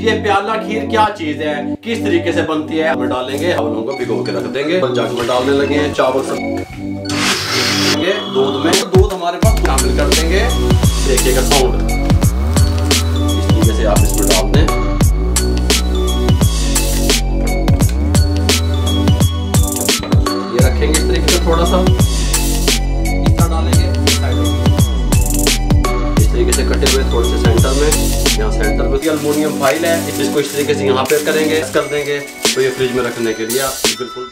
ये प्याला खीर क्या चीज़ है? किस तरीके से बनती है? हम डालेंगे, हम लोगों को भिगो के रख देंगे। पंजाब में डालने लगे हैं चावल सब। दूध में दूध हमारे पास शामिल कर देंगे। देखिएगा साउंड में अल्मोनियम फ़ाइल है। इसको इस तरीके से यहाँ पे करेंगे कर देंगे। तो ये फ्रिज में रखने के लिए बिल्कुल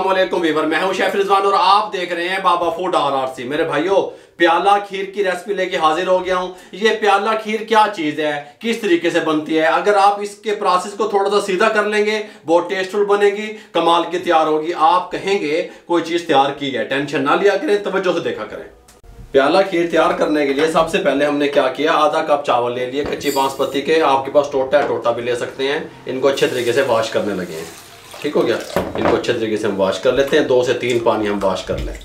वालेकुम वीवर, मैं हूँ शेफ रिजवान और आप देख रहे हैं बाबा फ़ूड आरआरसी। मेरे भाइयों, प्याला खीर की रेसिपी लेके हाजिर हो गया हूँ। ये प्याला खीर क्या चीज़ है? किस तरीके से बनती है? अगर आप इसके प्रोसेस को थोड़ा सा सीधा कर लेंगे, बहुत टेस्टफुल बनेगी, कमाल की तैयार होगी। आप कहेंगे, कोई चीज़ तैयार की है। टेंशन ना लिया करें, तवज्जो से देखा करें। प्याला खीर तैयार करने के लिए सबसे पहले हमने क्या किया? आधा कप चावल ले लिए, कच्ची बांसपत्ती के। आपके पास टोटा है टोटा भी ले सकते हैं। इनको अच्छे तरीके से वॉश करने लगे हैं। ठीक हो गया? इनको अच्छे तरीके से हम वॉश कर लेते हैं। दो से तीन पानी हम वॉश कर लें।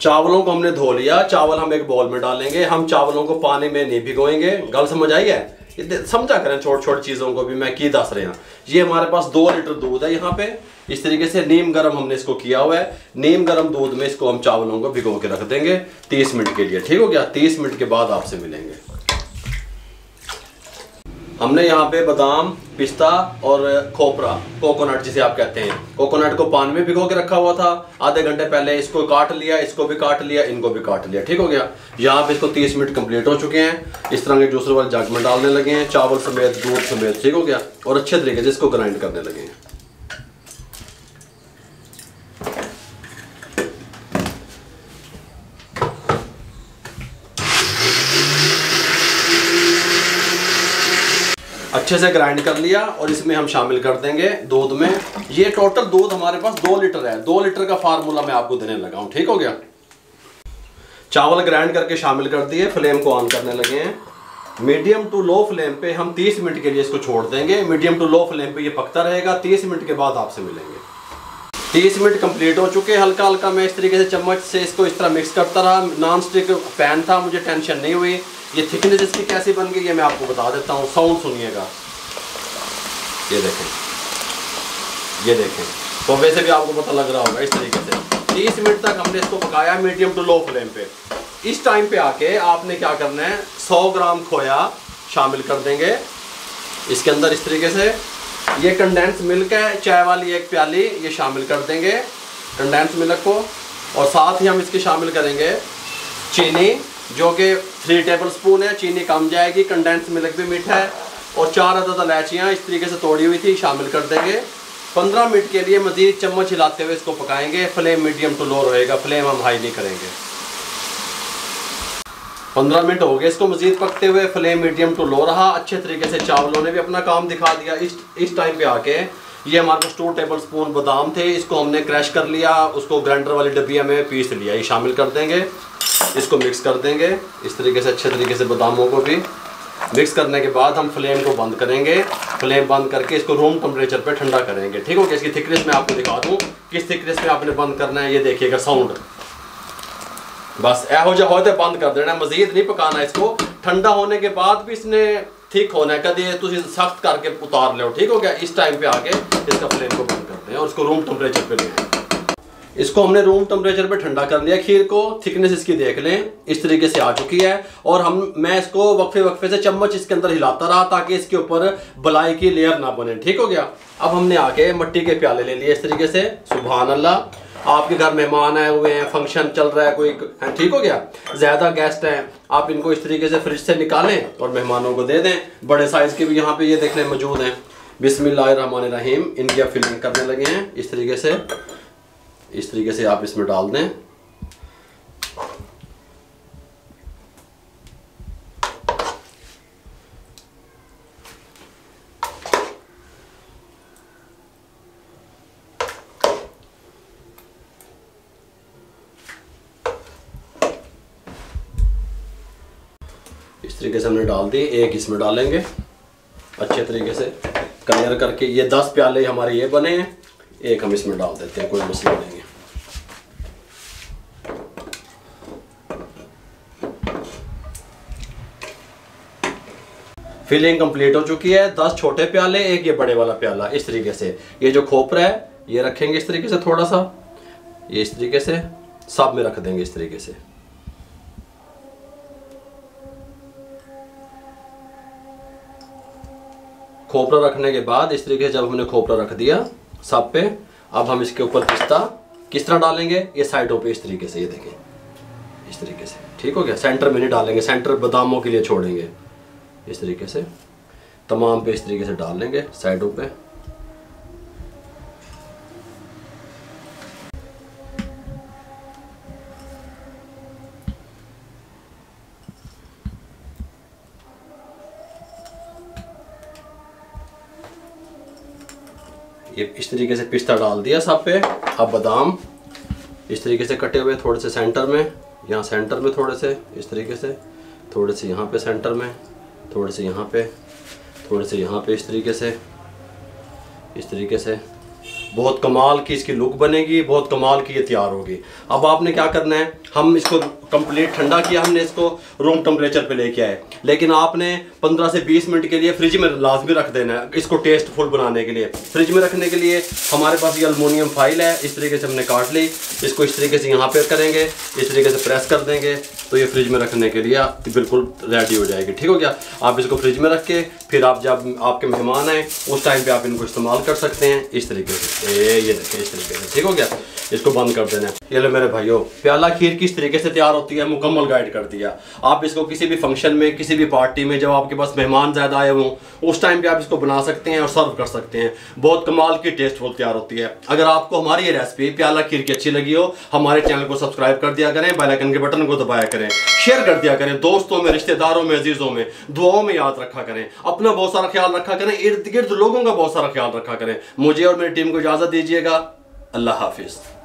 चावलों को हमने धो लिया। चावल हम एक बॉल में डालेंगे। हम चावलों को पानी में नहीं भिगोएँगे। गल समझ आई है? समझा करें छोटी छोटी चीज़ों को भी मैं की दस रहे ये हमारे पास दो लीटर दूध है यहाँ पे। इस तरीके से नीम गर्म हमने इसको किया हुआ है। नीम गर्म दूध में इसको हम चावलों को भिगो के रख देंगे तीस मिनट के लिए। ठीक हो गया? तीस मिनट के बाद आपसे मिलेंगे। हमने यहाँ पे बादाम, पिस्ता और खोपरा, कोकोनट जिसे आप कहते हैं। कोकोनट को पान में भिगो के रखा हुआ था। आधे घंटे पहले इसको काट लिया, इसको भी काट लिया, इनको भी काट लिया। ठीक हो गया? यहाँ पे इसको 30 मिनट कंप्लीट हो चुके हैं। इस तरह के जूसर वाले जग में डालने लगे हैं। चावल समेत, दूध समेत, ठीक हो गया? और अच्छे तरीके से इसको ग्राइंड करने लगे हैं। अच्छे से ग्राइंड कर लिया और इसमें हम शामिल कर देंगे दूध में। ये टोटल दूध हमारे पास दो लीटर है। दो लीटर का फार्मूला मैं आपको देने लगा हूँ। ठीक हो गया? चावल ग्राइंड करके शामिल कर दिए। फ्लेम को ऑन करने लगे हैं। मीडियम टू लो फ्लेम पे हम 30 मिनट के लिए इसको छोड़ देंगे। मीडियम टू लो फ्लेम पे ये पकता रहेगा। 30 मिनट के बाद आपसे मिलेंगे। 30 मिनट कंप्लीट हो चुके हैं। हल्का हल्का मैं इस तरीके से चम्मच से इसको इस तरह मिक्स करता रहा। नॉन स्टिक पैन था, मुझे टेंशन नहीं हुई। ये थिकनेस इसकी कैसी बन गई ये मैं आपको बता देता हूँ। साउंड सुनिएगा। ये देखें। ये देखें। तो वैसे भी आपको पता लग रहा होगा इस तरीके से। तीस मिनट तक हमने इसको पकाया मीडियम टू लो फ्लेम पे। इस टाइम पे आके आपने क्या करना है 100 ग्राम खोया शामिल कर देंगे। इसके अंदर इस तरीके से ये कंडेंस मिल्क है, चाय वाली एक प्याली, ये शामिल कर देंगे। कंडेंस मिल्क को। और साथ ही हम इसके शामिल करेंगे चीनी। जो कि थ्री टेबल स्पून है, चीनी कम जाएगी कंडेंस मिल्क भी मीठा है, और चार अदद इलायचियाँ इस तरीके से तोड़ी हुई थी, शामिल कर देंगे। पंद्रह मिनट के लिए मजीद चम्मच हिलाते हुए इसको पकाएँगे। फ्लेम मीडियम टू लो रहेगा, फ्लेम हम हाई नहीं करेंगे। पंद्रह मिनट हो गए इसको मजीद पकते हुए, फ्लेम मीडियम टू लो रहा। अच्छे तरीके से चावलों ने भी अपना काम दिखा दिया। इस इस टाइम पे आके ये हमारे पास टू टेबल स्पून बादाम थे, इसको हमने क्रैश कर लिया, उसको ग्राइंडर वाली डब्बिया में पीस लिया। ये शामिल कर देंगे। इसको मिक्स कर देंगे। इस तरीके से, अच्छे तरीके से बादामों को भी। मिक्स करने के बाद हम फ्लेम को बंद करेंगे। फ्लेम बंद करके इसको रूम टेम्परेचर पे ठंडा करेंगे। ठीक हो गया? इसकी थिकनेस मैं आपको दिखा दूँ। किस थिकनेस में आपने बंद करना है, ये देखिएगा साउंड बस एहो जो हो तो बंद कर देना मजीद नहीं पकाना इसको। ठंडा होने के बाद भी इसने ठीक होना है। कभी तुम सख्त करके उतार लो। ठीक हो गया? इस टाइम पे आके इसका फ्लेम को बंद कर हैं और इसको रूम टेम्परेचर पे ले इसको हमने रूम टेम्परेचर पे ठंडा कर लिया। खीर को थिकनेस इसकी देख लें। इस तरीके से आ चुकी है। और हम, मैं इसको वक्फे वक्फे से चम्मच इसके अंदर हिलाता रहा ताकि इसके ऊपर बलाई की लेयर ना बने। ठीक हो गया? अब हमने आके मट्टी के प्याले ले लिए इस तरीके से। सुबह अल्लाह आपके घर मेहमान आए हुए हैं फ़ंक्शन चल रहा है, कोई ठीक हो गया? ज़्यादा गेस्ट हैं। आप इनको इस तरीके से फ्रिज से निकालें और मेहमानों को दे दें। बड़े साइज़ के भी यहाँ पे ये देख लें मौजूद हैं। बिस्मिल्लाहिर्रहमानिर्रहीम। इनकी आप फिलिंग करने लगे हैं। इस तरीके से इस तरीके से आप इसमें डाल दें। इस तरीके से हमने डाल दी एक इसमें डालेंगे। अच्छे तरीके से क्लियर करके, ये दस प्याले हमारे ये बने हैं, एक हम इसमें डाल देते हैं, कोई मसला नहीं है। फिलिंग कंप्लीट हो चुकी है। दस छोटे प्याले, एक ये बड़े वाला प्याला, इस तरीके से। ये जो खोपरा है, ये रखेंगे इस तरीके से थोड़ा सा। ये इस तरीके से, सब में रख देंगे इस तरीके से। खोपरा रखने के बाद इस तरीके से जब हमने खोपरा रख दिया, सब पे, अब हम इसके ऊपर पिस्ता किस तरह डालेंगे? ये साइडों पे इस तरीके से, ये देखें। इस तरीके से। ठीक हो गया? सेंटर में नहीं डालेंगे, सेंटर बादामों के लिए छोड़ेंगे। इस तरीके से। तमाम पे इस तरीके से डाल लेंगे साइडों पे। ये इस तरीके से पिस्ता डाल दिया सब पे। अब बादाम इस तरीके से कटे हुए थोड़े से सेंटर में, यहाँ सेंटर में थोड़े से, इस तरीके से थोड़े से यहाँ पे सेंटर में। थोड़े से यहाँ पे, थोड़े से यहाँ पे इस तरीके से, इस तरीके से। बहुत कमाल की इसकी लुक बनेगी, बहुत कमाल की ये तैयार होगी। अब आपने क्या करना है? हम इसको कंप्लीट ठंडा किया हमने इसको रूम टेम्परेचर पे लेके आए। लेकिन आपने 15 से 20 मिनट के लिए फ्रिज में लाजमी रख देना है, इसको टेस्टफुल बनाने के लिए। फ्रिज में रखने के लिए हमारे पास ये अलमोनियम फ़ाइल है, इस तरीके से हमने काट ली। इसको इस तरीके से यहाँ पे करेंगे, इस तरीके से प्रेस कर देंगे तो ये फ्रिज में रखने के लिए बिल्कुल रेडी हो जाएगी। ठीक हो गया? आप इसको फ्रिज में रख के, फिर आप जब आपके मेहमान आए, उस टाइम पर आप इनको इस्तेमाल कर सकते हैं। इस तरीके से। ये ये देखें इस तरीके से। ठीक हो गया? इसको बंद कर देना ये लो मेरे भाइयों, प्याला खीर किस तरीके से तैयार होती है, मुकम्मल गाइड कर दिया आप इसको किसी भी फ़ंक्शन में, किसी भी पार्टी में, जब आपके पास मेहमान ज़्यादा आए हों, उस टाइम पे आप इसको बना सकते हैं और सर्व कर सकते हैं। बहुत कमाल की टेस्ट टेस्टफुल तैयार होती है। अगर आपको हमारी ये रेसिपी प्याला खीर की अच्छी लगी हो, हमारे चैनल को सब्सक्राइब कर दिया करें बेलाइकन के बटन को दबाया करें। शेयर कर दिया करें, दोस्तों में, रिश्तेदारों में, अजीजों में, दुआओं में याद रखा करें। अपना बहुत सारा ख्याल रखा करें इर्द गिर्द लोगों का बहुत सारा ख्याल रखा करें। मुझे और मेरी टीम को इजाज़त दीजिएगा। अल्लाह हाफिज़।